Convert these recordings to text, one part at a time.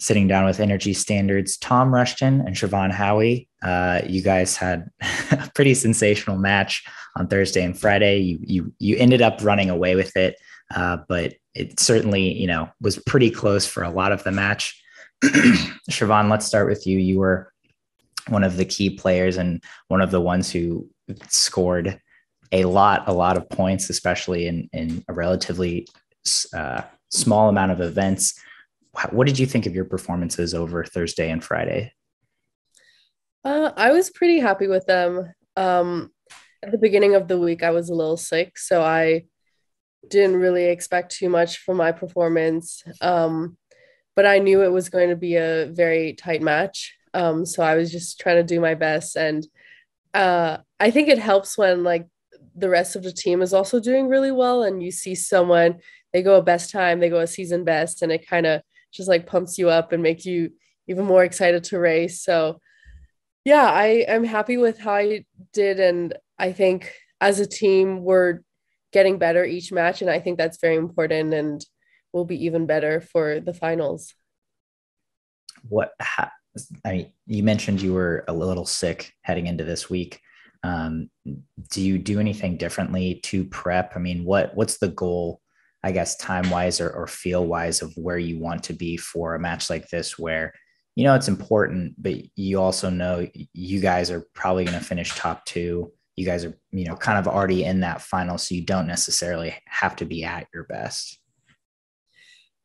sitting down with Energy Standard's, Tom Rushton and Siobhan Haughey. Uh, you guys had a pretty sensational match on Thursday and Friday. You you you ended up running away with it, uh, but it certainly you know was pretty close for a lot of the match. Siobhan, let's start with you. You were one of the key players and one of the ones who scored a lot, a lot of points, especially in in a relatively uh, small amount of events. What did you think of your performances over Thursday and Friday? Uh, I was pretty happy with them. Um, at the beginning of the week, I was a little sick, so I didn't really expect too much from my performance. Um, but I knew it was going to be a very tight match. Um, so I was just trying to do my best. And uh, I think it helps when like the rest of the team is also doing really well and you see someone, they go a best time, they go a season best, and it kind of just like pumps you up and makes you even more excited to race. So yeah, I am happy with how I did. And I think as a team, we're getting better each match. And I think that's very important and will be even better for the finals. What, I mean, you mentioned you were a little sick heading into this week. Um, do you do anything differently to prep? I mean, what what's the goal, I guess, time wise or, or feel wise of where you want to be for a match like this, where you know it's important, but you also know you guys are probably going to finish top two. You guys are, you know, kind of already in that final, so you don't necessarily have to be at your best.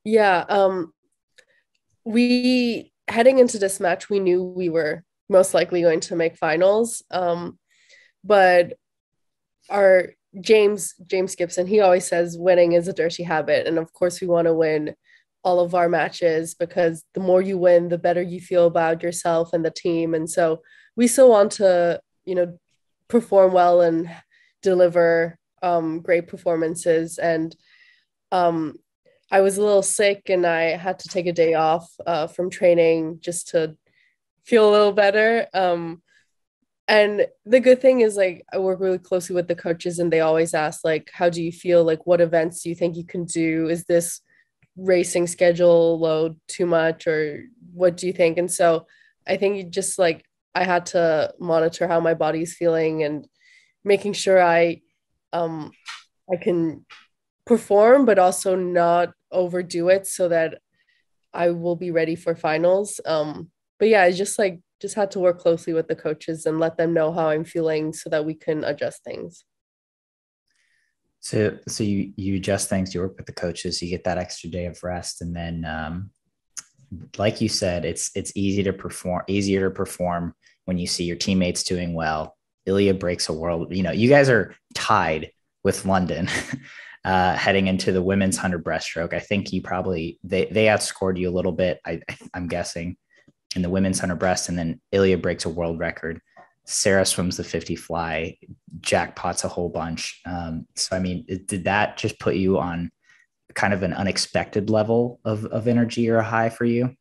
Yeah. Um, we heading into this match, we knew we were most likely going to make finals. Um, but our James James Gibson, he always says winning is a dirty habit, and of course we want to win all of our matches because the more you win, the better you feel about yourself and the team. And so we still want to, you know, perform well and deliver um, great performances. And um, I was a little sick and I had to take a day off uh, from training just to feel a little better. Um, and the good thing is like I work really closely with the coaches and they always ask like, how do you feel? Like, what events do you think you can do? Is this racing schedule load too much or what do you think? And so I think you just like I had to monitor how my body's feeling and making sure I um I can perform but also not overdo it so that I will be ready for finals. Um, but yeah, I just like just had to work closely with the coaches and let them know how I'm feeling so that we can adjust things. So, so you you adjust things. You work with the coaches. You get that extra day of rest, and then, um, like you said, it's it's easy to perform, easier to perform when you see your teammates doing well. Ilya breaks a world. You know, you guys are tied with London. uh, heading into the women's 100 breaststroke. I think you probably they they outscored you a little bit. I, I'm guessing in the women's 100 breast, and then Ilya breaks a world record. Sarah swims the 50 fly, jackpots a whole bunch. Um, so I mean, did that just put you on kind of an unexpected level of of energy or a high for you?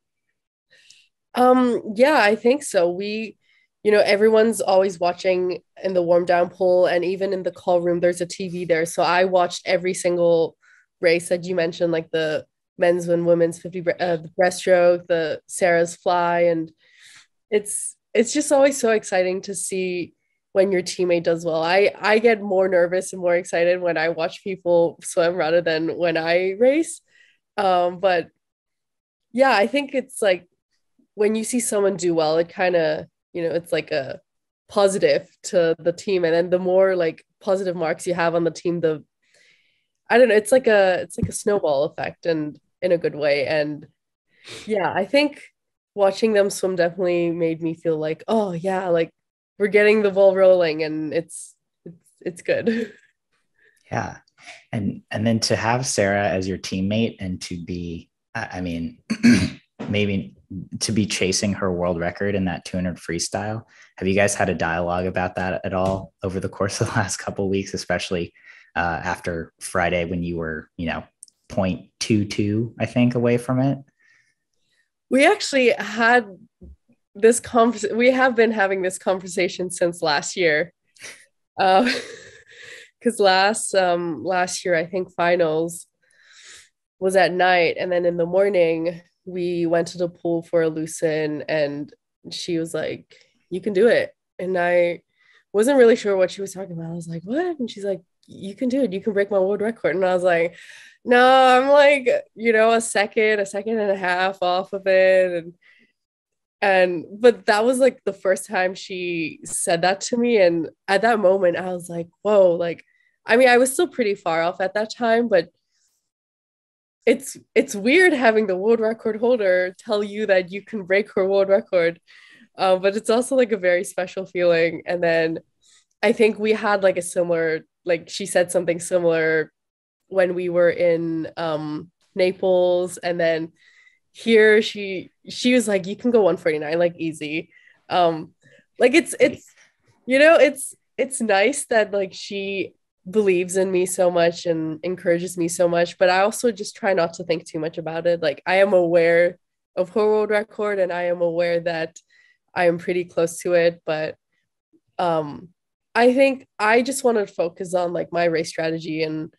Um, yeah, I think so. We you know everyone's always watching in the warm down pool and even in the call room there's a tv there so i watched every single race that you mentioned like the men's and women's 50 uh, the breaststroke the sarah's fly and it's it's just always so exciting to see when your teammate does well. I i get more nervous and more excited when i watch people swim rather than when i race. Um but yeah i think it's like when you see someone do well it kind of you know it's like a positive to the team. And then the more like positive marks you have on the team the i don't know it's like a it's like a snowball effect. And in a good way and yeah i think watching them swim definitely made me feel like oh yeah like we're getting the ball rolling and it's it's, it's good yeah and and then to have sarah as your teammate and to be i mean maybe to be chasing her world record in that 200 freestyle. Have you guys had a dialogue about that at all over the course of the last couple weeks, especially uh, after Friday when you were, you know, 0.22, I think, away from it? We actually had this conversation. We have been having this conversation since last year. Because uh, last um, last year, I think finals was at night, and then in the morning we went to the pool for a loosen and she was like, You can do it. And I wasn't really sure what she was talking about. I was like, What? And she's like, You can do it. You can break my world record. And I was like, No, I'm like, you know, a second, a second and a half off of it. And and but that was like the first time she said that to me. And at that moment, I was like, Whoa, like, I mean, I was still pretty far off at that time, but it's it's weird having the world record holder tell you that you can break her world record um, but it's also like a very special feeling and then i think we had like a similar like she said something similar when we were in um, naples and then here she she was like you can go 149 like easy. Um like it's it's you know it's it's nice that like she believes in me so much and encourages me so much but i also just try not to think too much about it. Like i am aware of her world record and i am aware that i am pretty close to it but um i think i just want to focus on like my race strategy and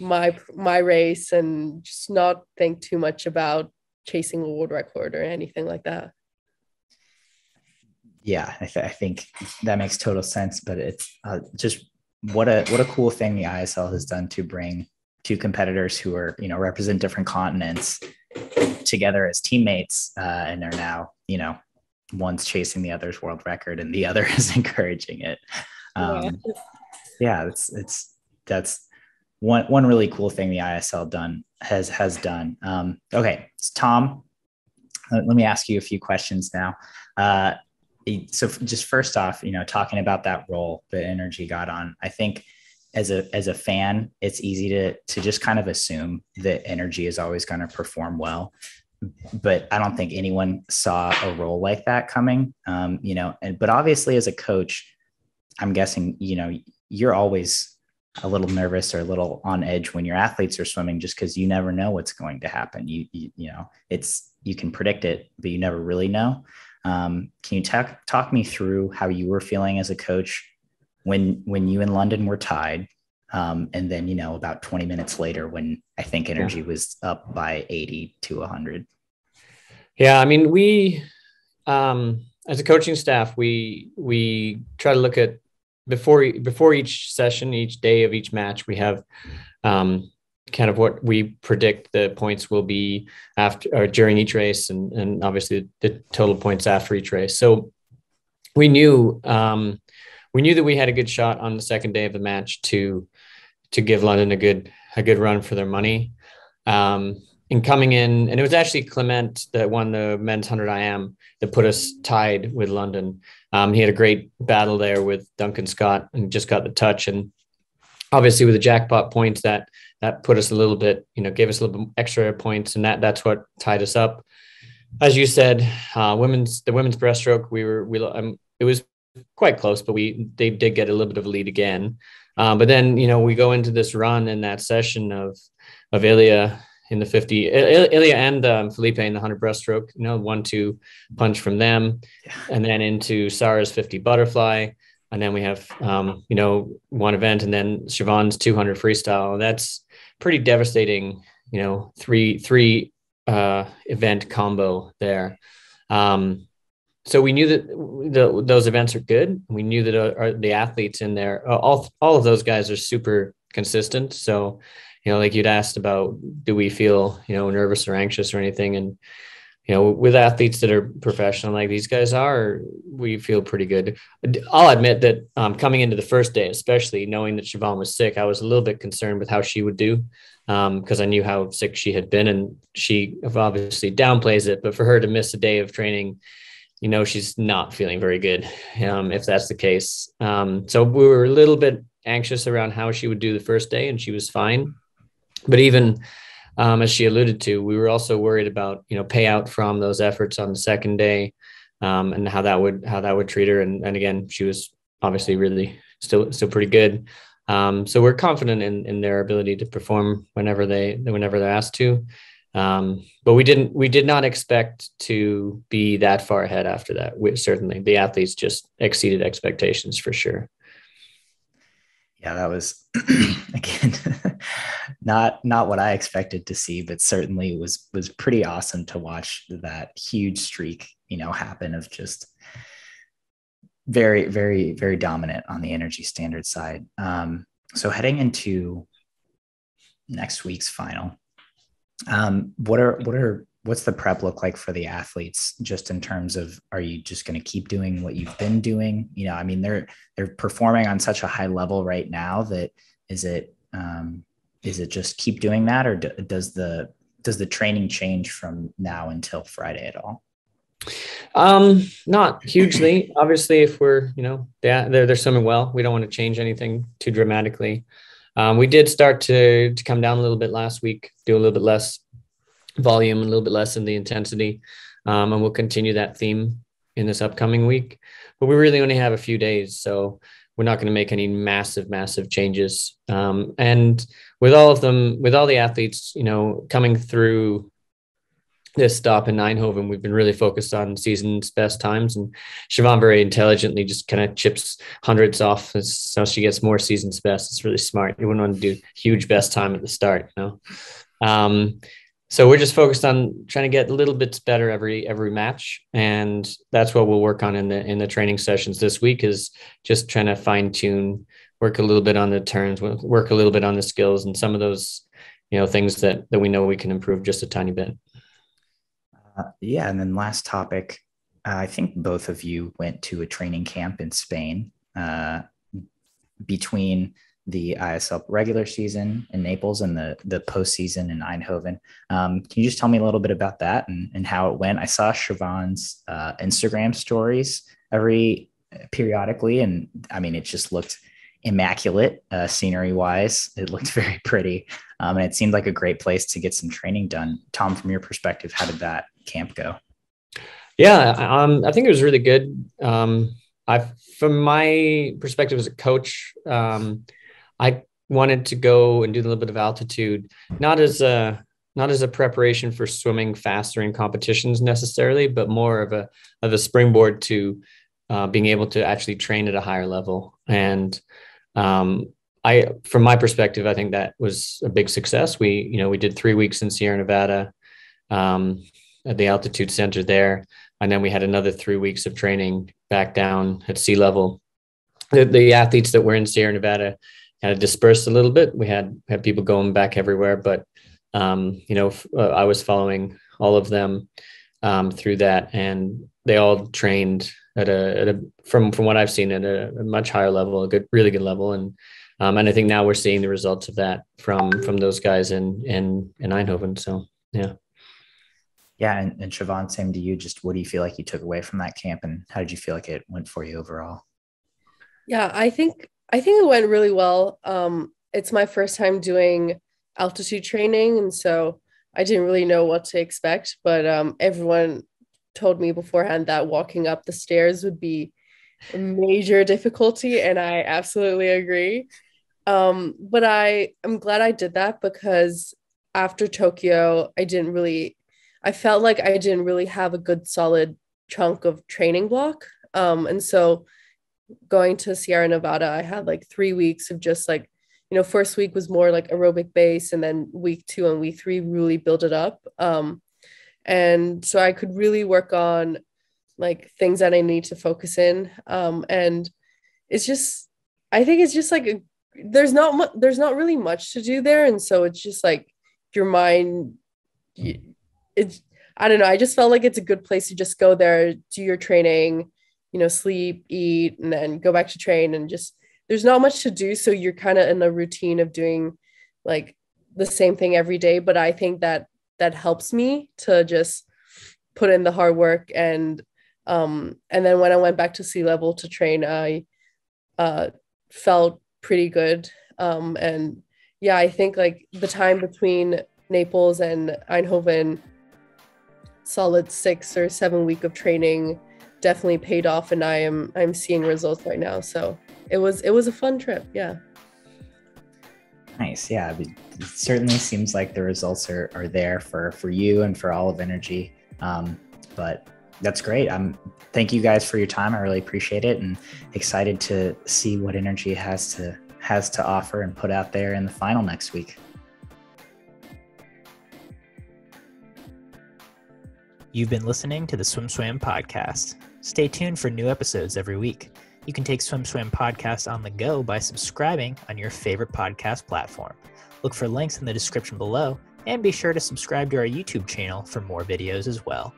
my my race and just not think too much about chasing a world record or anything like that yeah i, th- I think that makes total sense but it's uh, just what a what a cool thing the ISL has done to bring two competitors who are you know represent different continents together as teammates uh, and are now you know one's chasing the other's world record and the other is encouraging it um, yeah. yeah it's it's that's one one really cool thing the ISL done has has done um, okay so Tom let me ask you a few questions now uh, so just first off, you know, talking about that roll that energy got on, I think as a as a fan, it's easy to to just kind of assume that energy is always going to perform well. But I don't think anyone saw a roll like that coming. Um, you know, and but obviously as a coach, I'm guessing, you know, you're always a little nervous or a little on edge when your athletes are swimming just because you never know what's going to happen. You, you you know, it's you can predict it, but you never really know. Um, can you talk talk me through how you were feeling as a coach when when you and London were tied, um, and then you know about 20 minutes later when I think energy yeah. was up by 80 to 100? Yeah, I mean we um, as a coaching staff we we try to look at before before each session, each day of each match, we have um, kind of what we predict the points will be after or during each race and, and obviously the total points after each race. So we knew um, we knew that we had a good shot on the second day of the match to to give London a good a good run for their money. Um, and coming in, and it was actually Kliment that won the men's 100 IM that put us tied with London. Um, he had a great battle there with Duncan Scott and just got the touch. And obviously, with the jackpot points, that that put us a little bit, you know, gave us a little bit extra points, and that that's what tied us up. As you said, uh, women's the women's breaststroke, we were we um, it was quite close, but we they did get a little bit of a lead again. Um, but then you know we go into this run in that session of of Ilya in the 50 Ilya and um, Felipe in the 100 breaststroke, you know, one two punch from them, yeah. and then into Sarah's 50 butterfly. And then we have, um, you know, one event and then Siobhan's 200 freestyle. That's pretty devastating, you know, three three uh, event combo there. Um, so we knew that the, those events are good. We knew that uh, the athletes in there, uh, all all of those guys are super consistent. So, you know, like you'd asked about, do we feel you know nervous or anxious or anything? And you know, with athletes that are professional like these guys are, we feel pretty good. I'll admit that um, coming into the first day, especially knowing that Siobhan was sick, I was a little bit concerned with how she would do because um, I knew how sick she had been, and she obviously downplays it. But for her to miss a day of training, you know, she's not feeling very good um, if that's the case. Um, so we were a little bit anxious around how she would do the first day, and she was fine. But even um, as she alluded to, we were also worried about you know payout from those efforts on the second day, um, and how that would how that would treat her. And, and again, she was obviously really still still pretty good. Um, so we're confident in in their ability to perform whenever they whenever they're asked to. Um, but we didn't we did not expect to be that far ahead after that. We, certainly, the athletes just exceeded expectations for sure. Yeah, that was again not not what I expected to see, but certainly was was pretty awesome to watch that huge streak, you know, happen of just very, very, very dominant on the energy standard side. Um, so heading into next week's final, um, what are what are what's the prep look like for the athletes just in terms of are you just going to keep doing what you've been doing? You know i mean they're they're performing on such a high level right now that is it um, is it just keep doing that or does the does the training change from now until friday at all? Um not hugely. Obviously if we're you know yeah they're, they're swimming well we don't want to change anything too dramatically. Um, we did start to to come down a little bit last week do a little bit less volume, a little bit less in the intensity. Um, and we'll continue that theme in this upcoming week. But we really only have a few days, so we're not going to make any massive, massive changes. Um, and with all of them, with all the athletes, you know, coming through this stop in Eindhoven, we've been really focused on season's best times. And Siobhan very intelligently just kind of chips hundreds off as so she gets more season's best. It's really smart. You wouldn't want to do huge best time at the start, you know. Um, so we're just focused on trying to get a little bits better every every match. And that's what we'll work on in the in the training sessions this week is just trying to fine tune work a little bit on the turns work a little bit on the skills and some of those you know things that that we know we can improve just a tiny bit. Uh, yeah. And then last topic i think both of you went to a training camp in spain uh, between the ISL regular season in Naples and the the postseason in Eindhoven. Um, can you just tell me a little bit about that and, and how it went? I saw Siobhan's uh, Instagram stories every periodically, and I mean, it just looked immaculate uh, scenery wise. It looked very pretty, um, and it seemed like a great place to get some training done. Tom, from your perspective, how did that camp go? Yeah, um, I think it was really good. Um, I, from my perspective as a coach, um, I wanted to go and do a little bit of altitude, not as a not as a preparation for swimming faster in competitions necessarily, but more of a of a springboard to uh, being able to actually train at a higher level. And um, I, from my perspective, I think that was a big success. We, you know, we did three weeks in Sierra Nevada um, at the altitude center there, and then we had another three weeks of training back down at sea level. The, the athletes that were in Sierra Nevada kind of dispersed a little bit. We had had people going back everywhere, but um, you know, uh, I was following all of them um, through that, and they all trained at a, at a from from what I've seen at a, a, much higher level, a good, really good level, and um, and I think now we're seeing the results of that from from those guys in in in Eindhoven. So yeah. Yeah, and, and Siobhan, same to you. Just what do you feel like you took away from that camp, and how did you feel like it went for you overall? Yeah, I think I think it went really well. Um, it's my first time doing altitude training, and so I didn't really know what to expect. But um, everyone told me beforehand that walking up the stairs would be a major difficulty, and I absolutely agree. Um, but I am glad I did that because after Tokyo, I didn't really, I felt like I didn't really have a good solid chunk of training block. Um, and so going to Sierra Nevada, I had like three weeks of just like, you know, first week was more like aerobic base, and then week two and week three really built it up. Um, and so I could really work on like things that I need to focus in. Um, and it's just, I think it's just like a, there's not much, there's not really much to do there, and so it's just like your mind, it's I don't know. I just felt like it's a good place to just go there, do your training, you know, sleep, eat, and then go back to train and just there's not much to do. So you're kind of in the routine of doing like the same thing every day. But I think that that helps me to just put in the hard work and um and then when I went back to sea level to train, I uh felt pretty good. Um and yeah, I think like the time between Naples and Eindhoven solid six or seven week of training definitely paid off and I am I'm seeing results right now. So it was it was a fun trip. Yeah. Nice. Yeah. It certainly seems like the results are, are there for for you and for all of energy. Um, but that's great. I'm thank you guys for your time. I really appreciate it and excited to see what energy has to has to offer and put out there in the final next week. You've been listening to the Swim Swam podcast. Stay tuned for new episodes every week. You can take Swim Swam podcast on the go by subscribing on your favorite podcast platform. Look for links in the description below and be sure to subscribe to our YouTube channel for more videos as well.